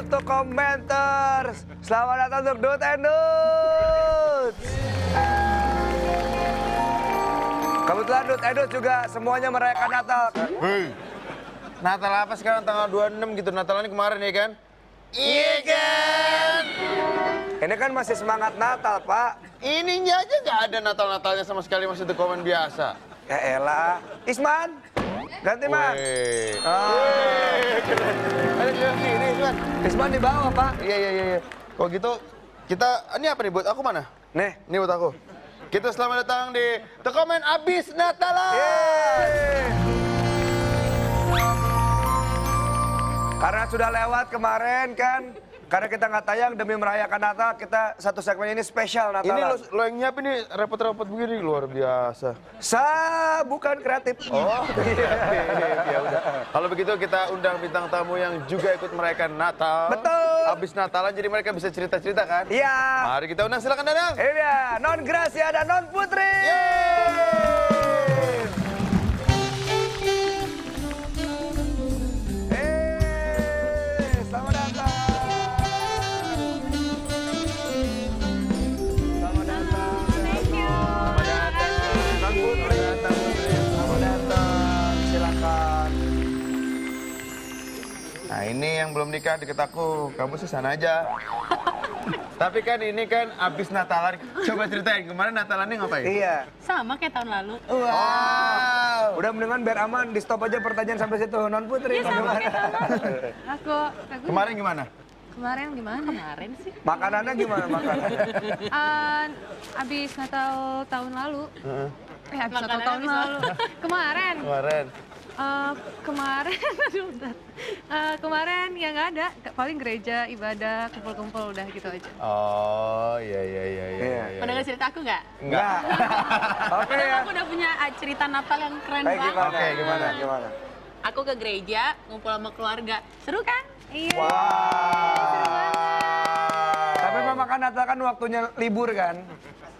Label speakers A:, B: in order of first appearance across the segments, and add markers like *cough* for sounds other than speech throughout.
A: untuk komentar. Selamat datang untuk Dut and Dut. Kebetulan Dut and Dut juga semuanya merayakan Natal.
B: Hei, Natal apa sekarang tanggal 26 gitu? Natalannya kemarin ya kan? Iya kan?
A: Ini kan masih semangat Natal, Pak.
B: Ininya aja nggak ada Natal-Natalnya sama sekali masih The Comment biasa.
A: Ya elah. Isman, ganti. Ah.
B: Ada di sini, ini Isman.
A: Isman di bawah, Pak.
B: Iya, iya, iya. iya. Kalau gitu, kita, ini apa nih buat aku mana?
A: Nih.
B: Ini buat aku. Kita selamat datang di The Comment Abis Natalan.
A: Yeay. Karena sudah lewat kemarin kan, karena kita nggak tayang demi merayakan Natal, kita satu segmen ini spesial Natal.
B: Ini lo, lo yang nyiapin nih repot-repot begini luar biasa.
A: Sa bukan kreatif.
B: Oh, *laughs* ya udah. Kalau begitu kita undang bintang tamu yang juga ikut merayakan Natal.
A: Betul.
B: Abis Natalan jadi mereka bisa cerita-cerita kan?
A: Iya.
B: Mari kita undang silakan Dadang.
A: Ini dia, Non Gracia dan Non Putri. Eh,
B: ini yang belum nikah deket aku, kamu sih sana aja. Tapi kan ini kan abis Natalan, coba ceritain kemarin Natalannya ngapain?
A: Iya.
C: Sama kayak tahun lalu.
B: Wow.
A: Udah mendingan biar aman, di stop aja pertanyaan sampai situ. Non Putri.
C: Iya sama
A: bagaimana?
C: kayak tahun lalu. Aku, aku
B: Kemarin gimana?
C: kemarin gimana? Kemarin sih.
A: Makanannya gimana makanannya?
C: Eh, abis Natal tahun lalu. Eh, abis Natal tahun lalu. Kemarin.
B: Kemarin.
C: Eh, kemarin, *laughs* aduh. Eh, kemarin ya nggak ada. Paling gereja, ibadah, kumpul-kumpul udah gitu aja.
B: Oh iya iya iya iya.
A: Iya.
B: iya.
D: Pernah nggak cerita aku nggak?
B: Enggak. *laughs*
A: Oke ya.
D: Aku udah punya ah, cerita Natal yang keren
A: Kayak
D: banget.
A: gimana?
B: Oke, gimana?
A: Gimana?
D: Aku ke gereja, ngumpul sama keluarga. Seru kan?
C: Iya.
A: Tapi memang kan Natal kan waktunya libur kan?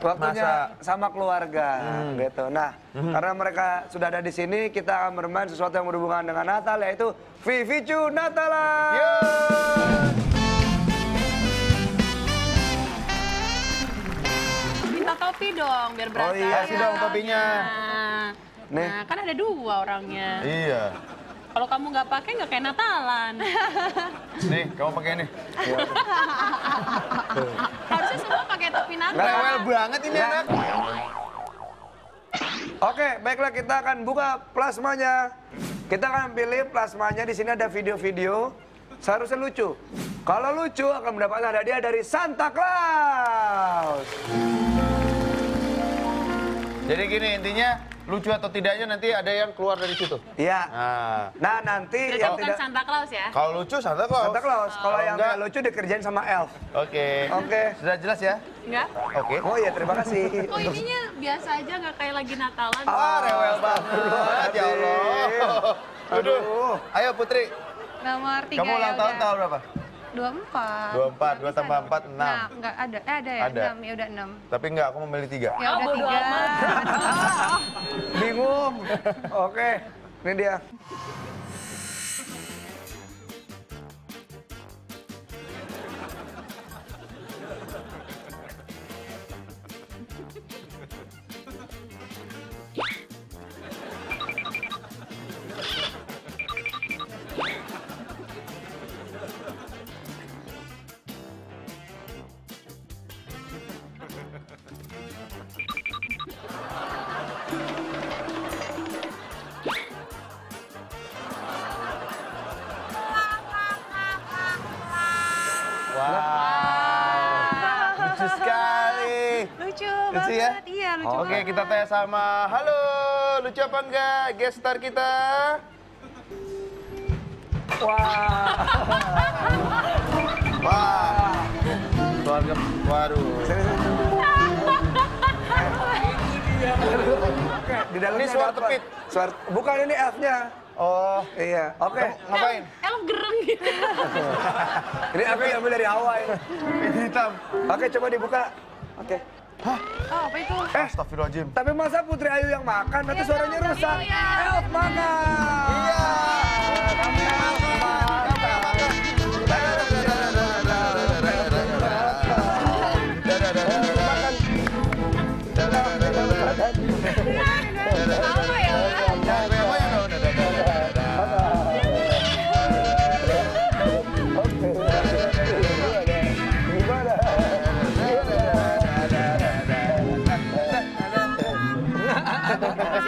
A: Waktunya
B: Masa?
A: sama keluarga gitu. Nah, karena mereka sudah ada di sini, kita akan bermain sesuatu yang berhubungan dengan Natal yaitu Vivicu Natalan.
D: Minta topi dong, biar berasa.
A: Oh iya,
B: kasih dong topinya.
D: Nah,
A: Nih.
D: nah, kan ada dua orangnya.
B: Iya.
D: Kalau kamu nggak pakai nggak kayak Natalan.
B: Nih, kamu pakai ini.
D: Harusnya semua pakai topi.
B: Rewel banget ini anak.
A: Oke, baiklah kita akan buka plasmanya. Kita akan pilih plasmanya. Di sini ada video-video. Seharusnya lucu. Kalau lucu akan mendapatkan hadiah dari Santa Claus.
B: Jadi gini intinya lucu atau tidaknya nanti ada yang keluar dari situ.
A: Iya.
B: Nah,
A: Nah, nanti
D: Berarti
A: yang
D: bukan
A: tidak
D: Santa Claus ya?
B: kalau lucu Santa Claus.
A: Santa Claus. Kalau yang
B: enggak.
A: lucu dikerjain sama elf.
B: Oke.
A: Oke.
B: Sudah jelas ya?
D: Enggak?
B: Oke.
A: Oh iya, terima kasih.
D: Kok ininya biasa aja nggak kayak lagi Natalan?
B: Ah, rewel banget ya Allah. Aduh. Ayo Putri,
C: Nomor tiga
B: kamu ulang
C: ya
B: tahun tahun berapa?
C: Dua empat.
B: 24, dua tambah empat, enam.
C: Nah, enggak ada. Eh ada ya?
B: Ada.
C: Enam, ya udah enam.
B: Tapi enggak, aku memilih tiga.
C: Ya
D: Oh,
C: udah
D: bodo
C: tiga. *laughs*
A: Bingung. Oke, ini dia.
B: Lucu sekali. *laughs*
C: Lucu,
B: Lucu ya?
C: banget. Iya, lucu
B: Oke,
C: banget.
B: kita tanya sama Halo, lucu apa enggak guest star kita?
A: Wah.
B: Wah. Keluarga.
A: Oke, di dalamnya
B: Ini suara tepit.
A: Suara, bukan ini elfnya.
B: Oh,
A: Iya, oke.
B: ngapain?
D: Elf gereng gitu. *laughs*
A: Ini aku ambil dari Hawaii.
B: Ini hitam.
A: Oke, coba dibuka. Oke.
C: Oh, apa itu?
A: Eh,
B: Astagfirullahaladzim.
A: tapi masa Putri Ayu yang makan? Nanti suaranya rusak. Elf makan.
B: Iya.
A: Kami elf makan.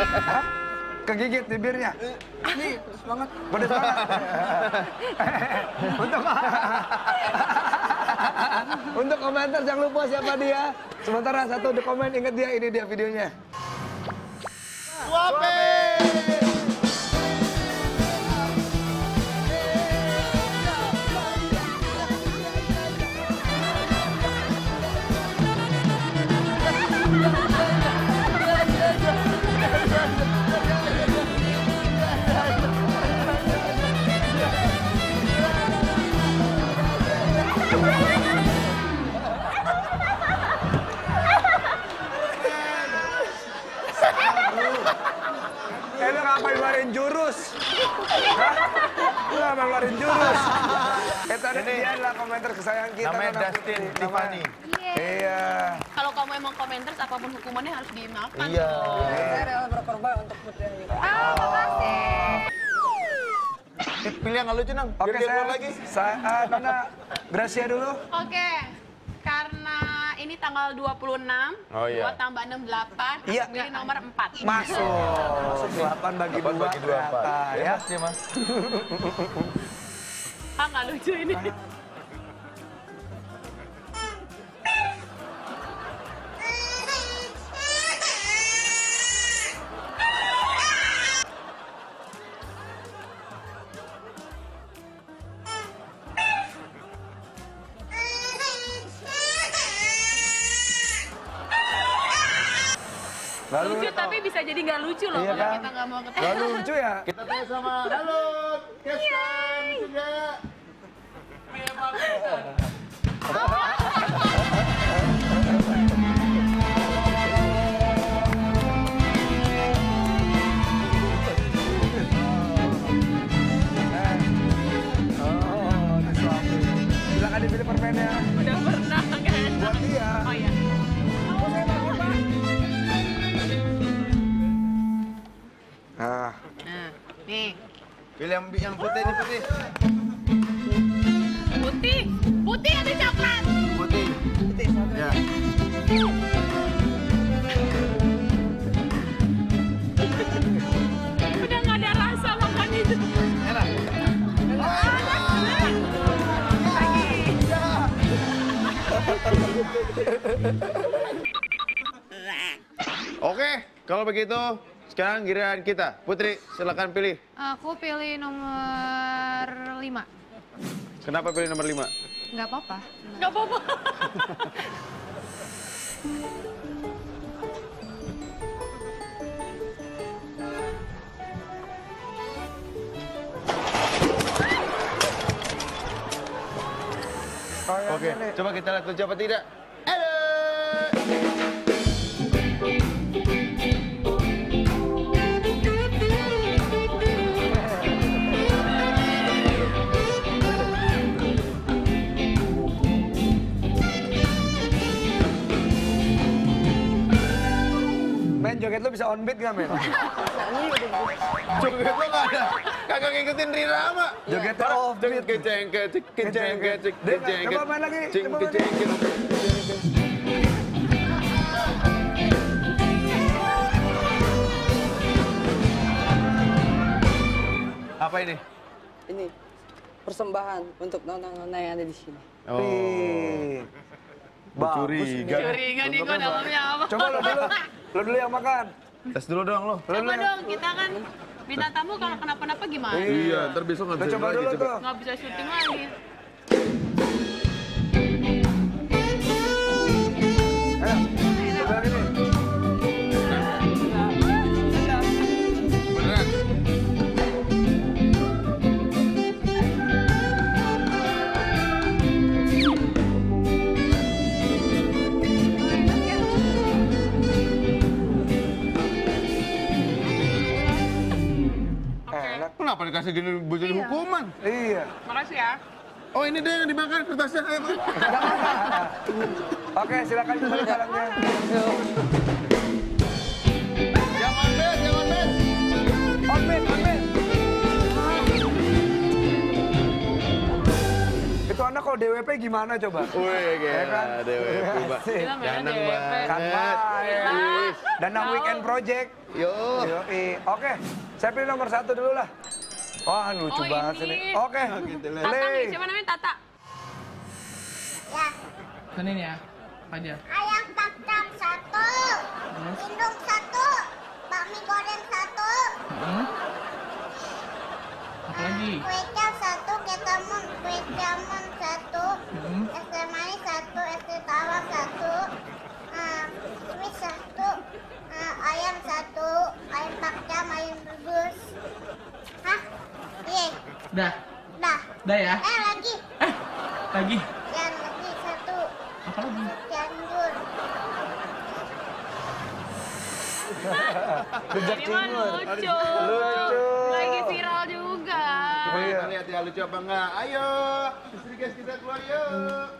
A: Hah? Kegigit bibirnya.
B: Nih, semangat.
A: Pedes banget. *laughs* Untuk *laughs* Untuk komentar jangan lupa siapa dia. Sementara satu di komen ingat dia ini dia videonya.
B: Suape!
A: Eh Nona
B: Dustin. Tiffany.
A: Iya.
D: Kalau kamu emang komentar, apa pun hukumannya harus dimakan.
B: Iya.
D: dong.
E: Saya rela berkorban untuk putri ini.
C: Ah, makasih.
B: Pilih yang lucu, Nang.
A: Oke
B: dia
A: saya,
B: lagi.
A: saya uh, Nona Gracia dulu.
D: Oke, karena ini tanggal 26,
B: Oh, iya.
D: 2 tambah 6, 8,
A: Iya.
D: pilih nomor 4.
A: Masuk. Masuk 8 bagi
B: Delapan
A: 2
B: bagi dua, Pak.
A: ya.
B: Mas, ya, Mas.
D: Ah, nggak lucu ini.
A: Lalu
D: tapi bisa jadi nggak lucu loh
A: Iya
D: kalau
A: kan?
D: kita nggak mau ketawa.
A: lalu lucu ya?
B: Kita tanya sama halo, Kestan juga. Yang, yang putih, ini putih.
D: Putih, putih ada coklat.
B: Putih. Ya.
D: Udah nggak ada rasa makan itu.
B: Enak. Oke, kalau begitu sekarang giliran kita. Putri, silakan pilih.
C: Aku pilih nomor 5.
B: Kenapa pilih nomor 5?
C: Nggak apa-apa.
D: Nggak apa-apa.
B: Oke, coba kita lihat lucu apa tidak.
A: Joget lu bisa on beat gak men? *laughs*
B: Joget lo nggak ada, kagak ngikutin Rirama.
A: Jogetnya off
B: Ceng
A: beat.
B: keceng keceng keceng
A: coba main lagi, coba main.
B: Apa ini?
E: Ini persembahan untuk nona-nona yang ada di sini.
B: Oh,
A: Bagus.
B: curiga.
D: Curiga nih kok dalamnya apa.
A: Coba lu dulu. Lu dulu yang makan.
B: Tes dulu dong lo.
D: Coba dong, kita kan bintang tamu kalau kenapa-napa gimana?
B: Iya, ntar besok nggak bisa
A: coba
B: lagi,
A: dulu tuh.
D: Nggak bisa syuting lagi.
B: Dikasih gini buat jadi hukuman?
A: Iya.
D: Makasih ya.
B: Oh ini deh yang dimakan kertasnya. Ayo.
A: Oke, silakan kembali barangnya.
B: Jangan bet, jangan bet.
A: On beat, on beat. Itu anak kalau DWP gimana coba?
B: Wih,
A: Ya kan?
B: gila, DWP,
D: ya, DWP.
A: Kan
B: banget.
A: Danang Weekend Project.
B: Yo.
A: Oke, saya pilih nomor satu dulu lah. Wah, lucu
D: Oh,
A: banget
D: ini.
A: ini. Oke,
B: gitu lah.
D: Tata nih, siapa namanya Tata?
F: Senin ya, apa aja?
G: Ayam takdam satu, indung satu, bakmi goreng satu,
F: Hmm? Apa lagi?
G: kue cap satu, ketamon, kue jamun satu,
F: Hmm?
G: es teh manis satu, es teh tawar satu, ah, mie satu, ah, ayam satu, ayam takdam, ayam rebus. Hah? Iya,
F: Dah,
G: dah.
F: dah ya.
G: Eh lagi,
F: Eh, lagi.
G: yang lagi satu,
F: Apa lagi?
G: janjur.
A: Rujak cingur.
D: lucu.
A: Lucu.
D: Lagi viral juga.
A: Iya.
B: Kita lihat ya lucu apa enggak. Ayo, istri guys kita keluar yuk.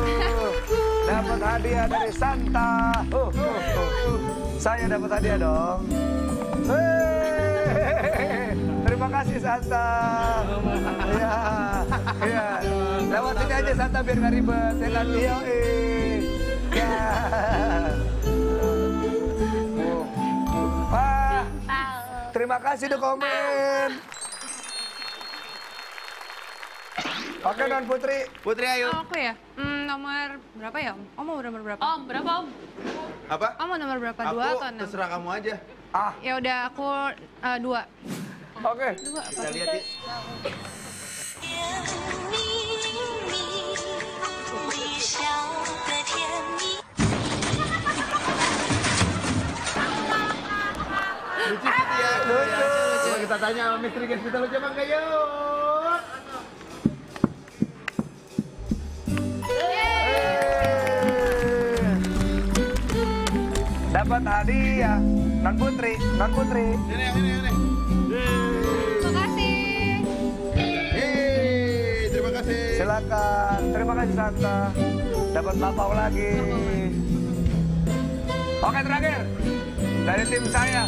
B: *laughs*
A: Dapat hadiah dari Santa. Oh, oh. Saya dapat hadiah dong. Hei, Terima kasih Santa. Iya, iya. Lewat sini aja Santa biar nggak ribet. Ya kan, Iya, Ya. Oh. Wah, terima kasih udah komen. Oke, Non Putri.
B: Putri ayo.
C: Oh, aku ya? Hmm, nomor berapa ya Om? Om mau nomor berapa?
D: Om, berapa Om?
B: Apa?
C: Kamu nomor berapa? Dua
B: aku,
C: atau enam?
B: terserah kamu aja.
A: Ah.
C: Ya udah aku uh, dua.
A: Oke.
C: Okay. Dua.
B: Kita lihat
H: ya.
B: Lucu, lucu, lucu. Kita tanya sama misteri kita lucu coba enggak yuk?
A: Dapat hadiah. Non Putri, Non Putri.
B: Ini yang ini yang ini. Hei, terima kasih.
A: Silakan. Terima kasih Santa. Dapat papau lagi. Oke terakhir dari tim saya.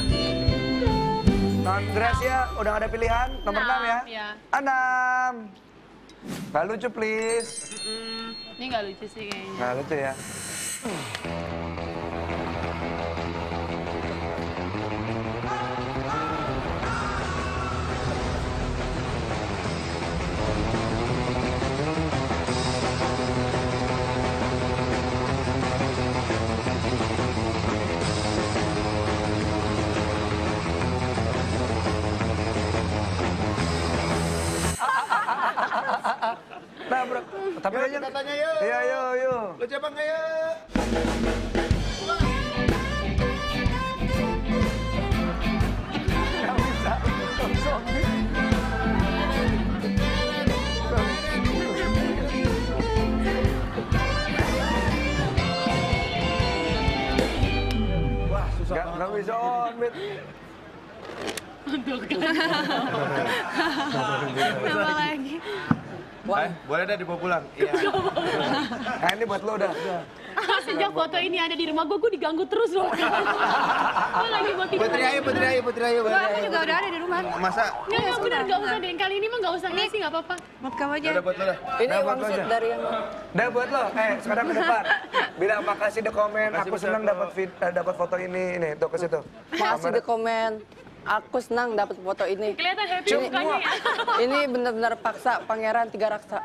A: Non Gracia udah nggak ada pilihan nomor 6 ya.
D: Enam, ya.
A: Enam. Gak lucu please.
D: Mm, ini nggak lucu sih kayaknya.
A: Gak lucu ya. Tapi
B: Yuk,
A: kayaknya...
B: kita tanya yuk.
A: Iya, yuk, yuk.
B: Lucu apa enggak yuk?
A: Gak bisa. Zombie.
B: Wah, susah
A: Gak,
B: banget.
A: gak bisa on, Mit.
C: Tambah *laughs* lagi.
B: Eh, boleh dah dibawa pulang. *laughs* Iya.
A: Nah ini buat lo udah.
D: Sejak foto ini ada di rumah gue, gue diganggu terus loh. *laughs* gue lagi mau tidur.
B: Putri ayo, Putri ayo, Putri ayo. Putri
C: Wah, aku juga udah ada di rumah.
B: Masa?
D: Nggak, nggak bener, nggak usah deh. Kali ini mah nggak usah ngasih, nggak apa-apa.
C: Buat kamu aja.
B: Udah buat lo dah.
E: Ini
A: Nah, lo aja.
E: dari yang
A: Udah buat lo. Eh, sekarang ke depan. Bilang makasih di komen. Aku senang dapat eh, dapat foto ini. Ini, tuh ke situ.
E: Makasih di komen. Aku senang dapat foto ini.
D: Kelihatan happy mukanya ya. *laughs*
E: Ini benar-benar paksa pangeran tiga raksa.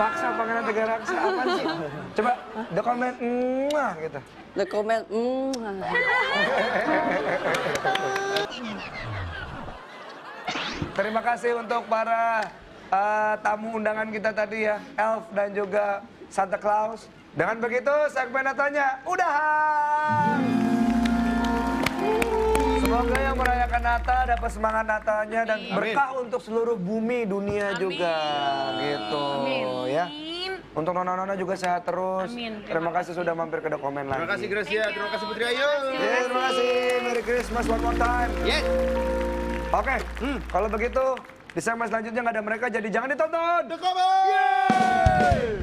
A: Paksa pangeran tiga raksa apa sih? Coba di komen mwah gitu.
E: Di komen, hmm.
A: Terima kasih untuk para eh, tamu undangan kita tadi ya, Elf dan juga Santa Claus. Dengan begitu segmen Natanya udahan. Semoga yang merayakan Natal dapat semangat Natalnya dan
B: Amin.
A: berkah untuk seluruh bumi dunia juga gitu ya. Untuk nona-nona juga sehat terus.
D: Amin.
A: Terima kasih sudah mampir ke The Comment lagi.
B: Terima kasih Gracia, terima kasih Putri.
A: Yes, terima kasih. Merry Christmas one more time.
B: Yes.
A: Oke, kalau begitu di segmen selanjutnya nggak ada mereka, jadi jangan ditonton.
B: The Comment.